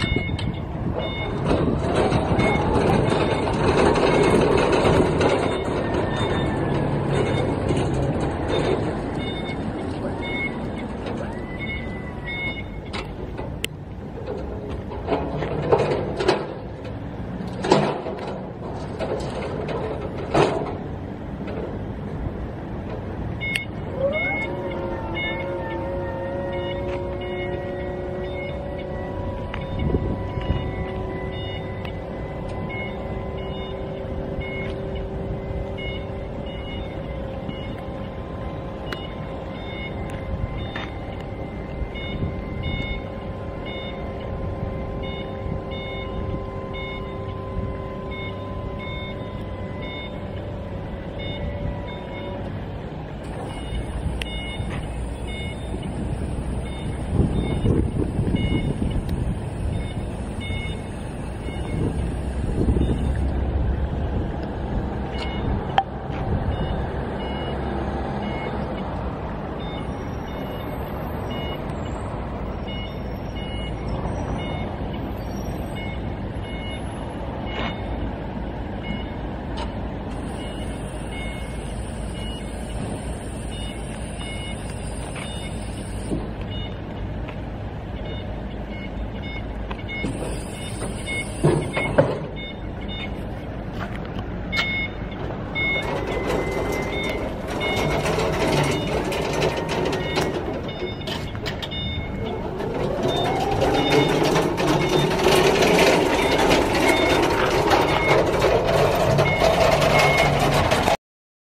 何?